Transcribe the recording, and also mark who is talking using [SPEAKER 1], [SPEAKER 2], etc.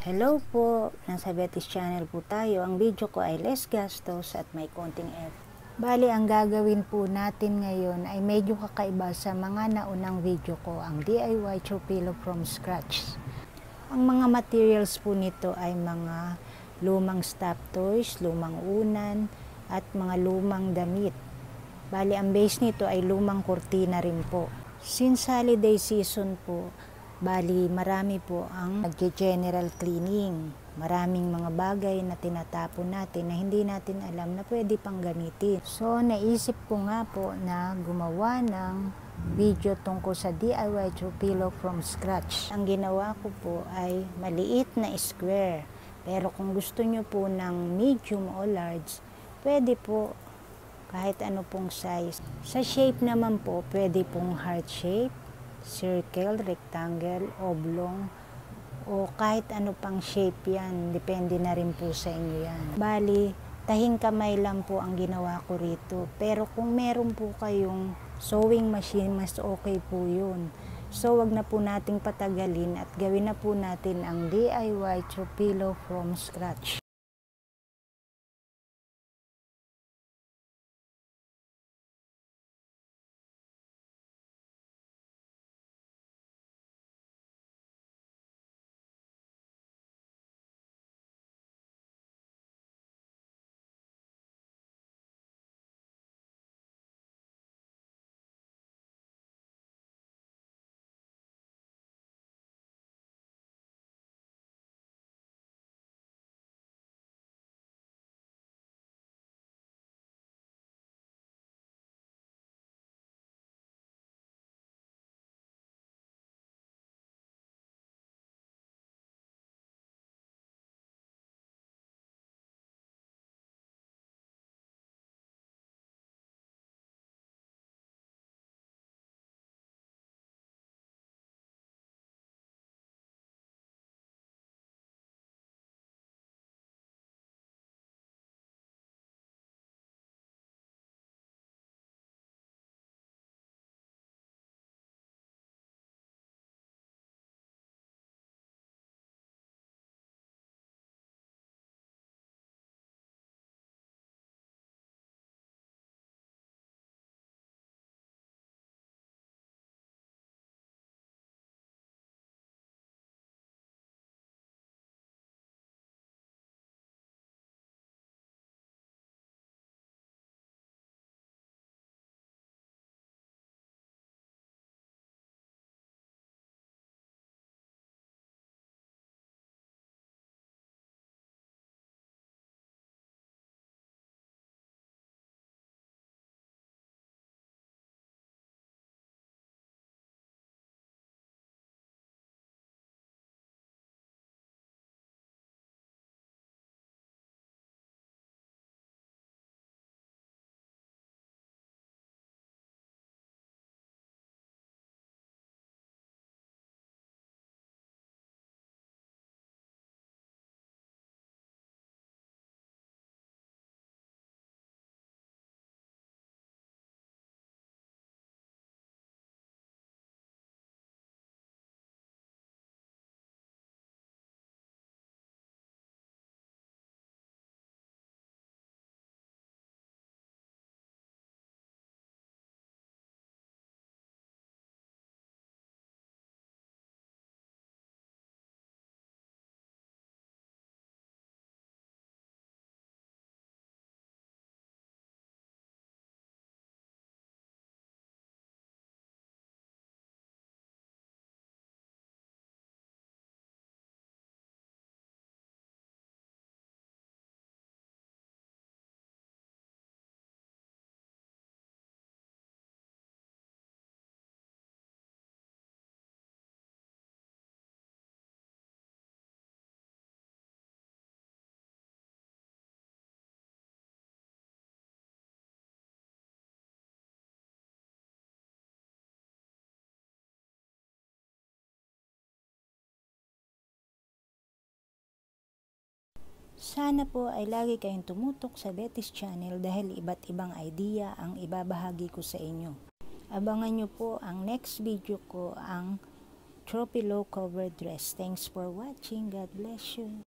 [SPEAKER 1] Hello po, nasa Betis Channel po tayo. Ang video ko ay less gastos at may konting effort. Bali, ang gagawin po natin ngayon ay medyo kakaiba sa mga naunang video ko, ang DIY throw pillow from scratch. Ang mga materials po nito ay mga lumang stuffed toys, lumang unan, at mga lumang damit. Bali, ang base nito ay lumang kurtina rin po. Since holiday season po, Bali, marami po ang nag-general cleaning. Maraming mga bagay na tinatapon natin na hindi natin alam na pwede pang gamitin. So, naisip ko nga po na gumawa ng video tungkol sa DIY through pillow from scratch. Ang ginawa ko po ay maliit na square. Pero kung gusto nyo po ng medium o large, pwede po kahit ano pong size. Sa shape naman po, pwede pong heart shape, circle, rectangle, oblong, o kahit ano pang shape yan. Depende na rin po sa inyo yan. Bali, tahing kamay lang po ang ginawa ko rito. Pero kung meron po kayong sewing machine, mas okay po yun. So, wag na po nating patagalin at gawin na po natin ang DIY pillow from scratch. Sana po ay lagi kayong tumutok sa Betis Channel dahil iba't ibang idea ang ibabahagi ko sa inyo. Abangan nyo po ang next video ko, ang trophy low cover dress. Thanks for watching. God bless you.